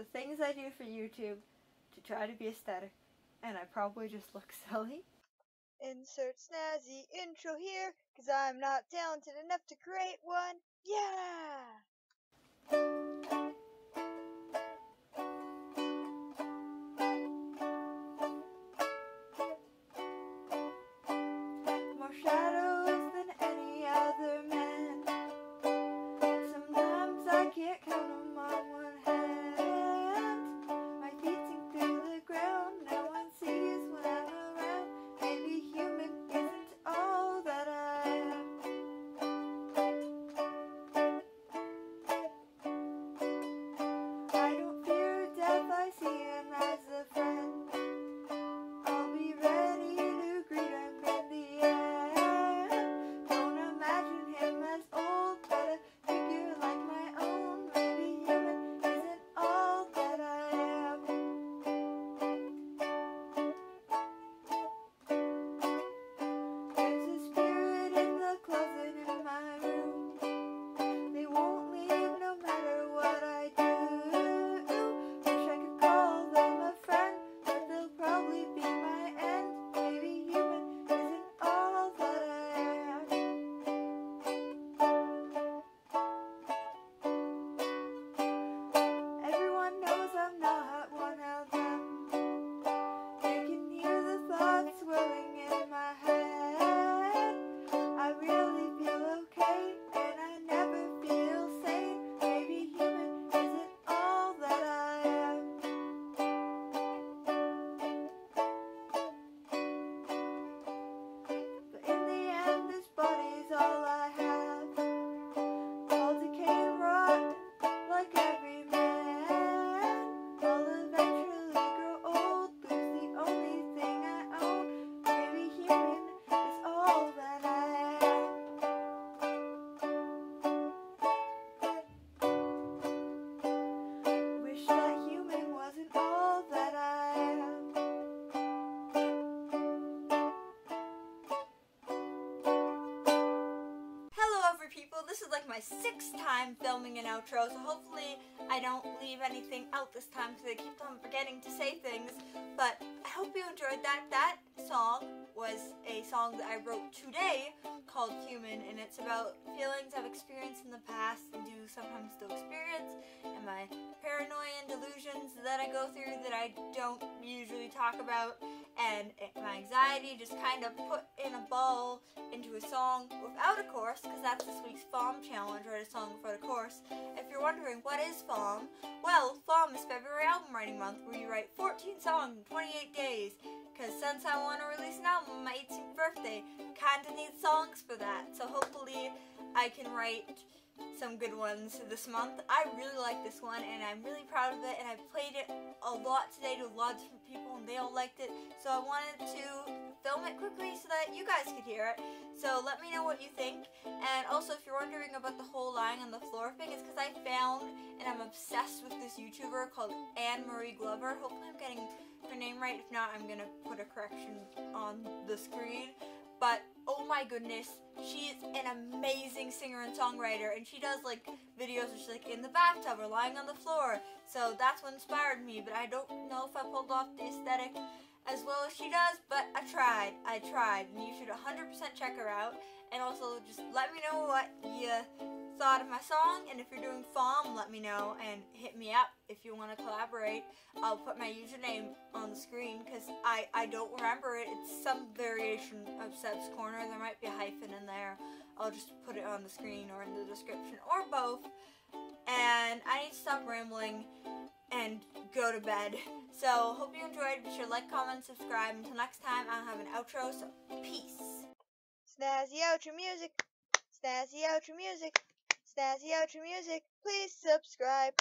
the things I do for YouTube to try to be aesthetic, and I probably just look silly. Insert snazzy intro here, cause I'm not talented enough to create one. Yeah! People. This is like my sixth time filming an outro, so hopefully I don't leave anything out this time because I keep on forgetting to say things. But I hope you enjoyed that. That song was a song that I wrote today called Human, and it's about feelings I've experienced in the past sometimes still experience, and my paranoia and delusions that I go through that I don't usually talk about, and my anxiety just kind of put in a ball into a song without a chorus, because that's this week's FAWM challenge, write a song without a chorus. If you're wondering what is FAWM, well, FAWM is February Album Writing Month, where you write 14 songs in 28 days. Because since I want to release an album on my 18th birthday, kinda need songs for that. So hopefully I can write some good ones this month. I really like this one and I'm really proud of it and I played it a lot today to a lot of different people and they all liked it. So I wanted to film it quickly so that you guys could hear it. So let me know what you think. And also if you're wondering about the whole lying on the floor thing, it's because I found and I'm obsessed with this YouTuber called Anne Marie Glover. Hopefully I'm getting her name right. If not, I'm gonna put a correction on the screen. But oh my goodness, she is songwriter, and she does like videos where she's like in the bathtub or lying on the floor. So that's what inspired me. But I don't know if I pulled off the aesthetic as well as she does. But I tried. I tried, and you should 100% check her out. And also just let me know what you thought of my song, and if you're doing FAWM, let me know and hit me up if you want to collaborate. I'll put my username on the screen because I, I don't remember it. It's some variation of Seb's Corner. There might be a hyphen in there. I'll just put it on the screen or in the description or both. And I need to stop rambling and go to bed. So hope you enjoyed. Be sure to like, comment, subscribe. Until next time, I'll have an outro. So peace. Snazzy outro music. Snazzy outro music. Snazzy outro music. Please subscribe.